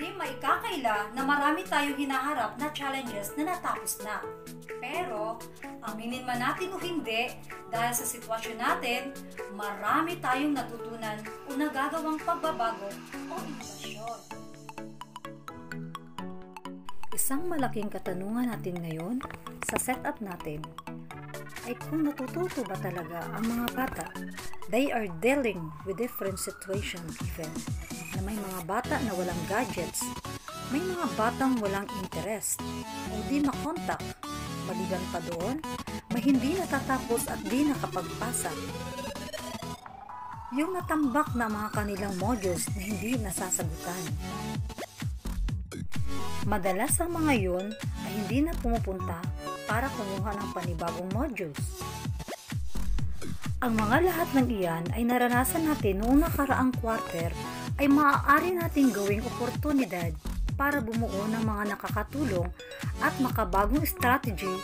Di maikakaila na marami tayong hinaharap na challenges na natapos na. Pero, aminin man natin o hindi, dahil sa sitwasyon natin, marami tayong natutunan o nagagawang pagbabago o inovasyon. Isang malaking katanungan natin ngayon sa setup natin ay kung natututo ba talaga ang mga bata. They are dealing with different situation even na may mga bata na walang gadgets, may mga batang walang interest o di makontak. Maliban pa doon, may hindi natatapos at di nakapagpasa. Yung natambak na mga kanilang modules na hindi nasasagutan. Madalas ang mga yun ay hindi na pumupunta para kumuha ng panibagong modules. Ang mga lahat ng iyan ay naranasan natin noong nakaraang quarter ay maaari nating gawing oportunidad para bumuo ng mga nakakatulong at makabagong strategy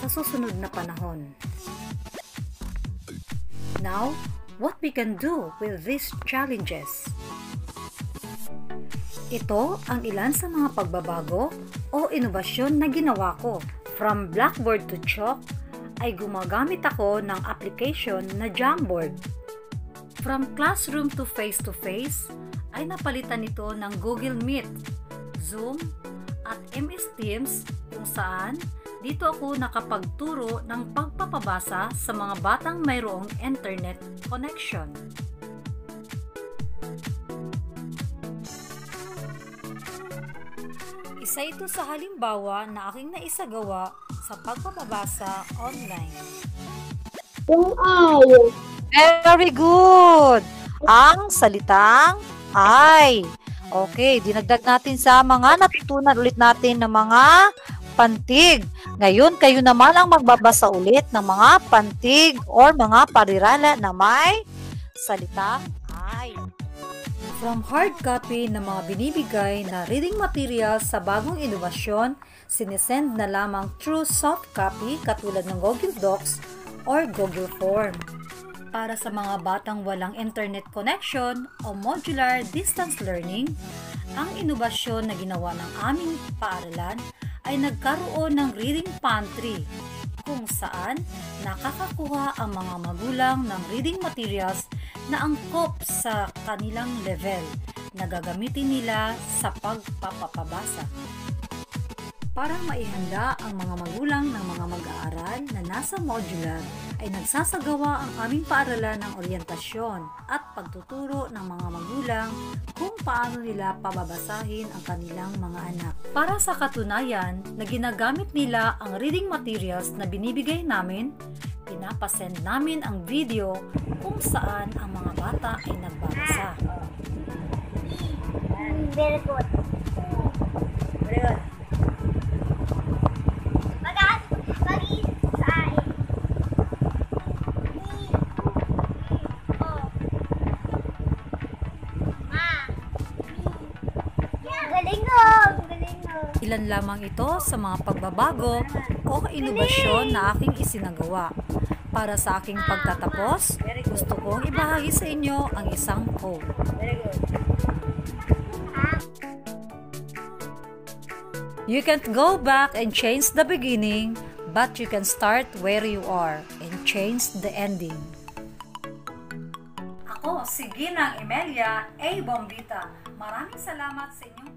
sa susunod na panahon. Now, what we can do with these challenges? Ito ang ilan sa mga pagbabago o inobasyon na ginawa ko. From Blackboard to Chalk, ay gumagamit ako ng application na Jamboard. From classroom to face-to-face, ay napalitan ito ng Google Meet, Zoom, at MS Teams kung saan dito ako nakapagturo ng pagpapabasa sa mga batang mayroong internet connection. Isa ito sa halimbawa na aking naisagawa sa pagpapabasa online. Yung ay. Very good! Ang salitang ay. Okay, dinagdag natin sa mga natutunan ulit natin ng mga pantig. Ngayon, kayo naman ang magbabasa ulit ng mga pantig or mga parirala na may salitang ay. From hard copy na mga binibigay na reading materials sa bagong inobasyon, sinesend na lamang through soft copy katulad ng Google Docs or Google Form. Para sa mga batang walang internet connection o modular distance learning, ang inobasyon na ginawa ng aming paaralan ay nagkaroon ng reading pantry kung saan nakakakuha ang mga magulang ng reading materials na angkop sa kanilang level na gagamitin nila sa pagpapabasa. Para maihanda ang mga magulang ng mga mag-aaral na nasa modular ay nagsasagawa ang aming paaralan ng oryentasyon at pagtuturo ng mga magulang kung paano nila pababasahin ang kanilang mga anak. Para sa katunayan na ginagamit nila ang reading materials na binibigay namin, pinapasend namin ang video kung saan ang mga bata ay nagbabasa. Very good. Ilan lamang ito sa mga pagbabago o inobasyon na aking isinagawa. Para sa aking pagtatapos, gusto kong ibahagi sa inyo ang isang quote. You can't go back and change the beginning, but you can start where you are and change the ending. Ako, si Ginang Emelia A. Bombita. Maraming salamat sa inyong.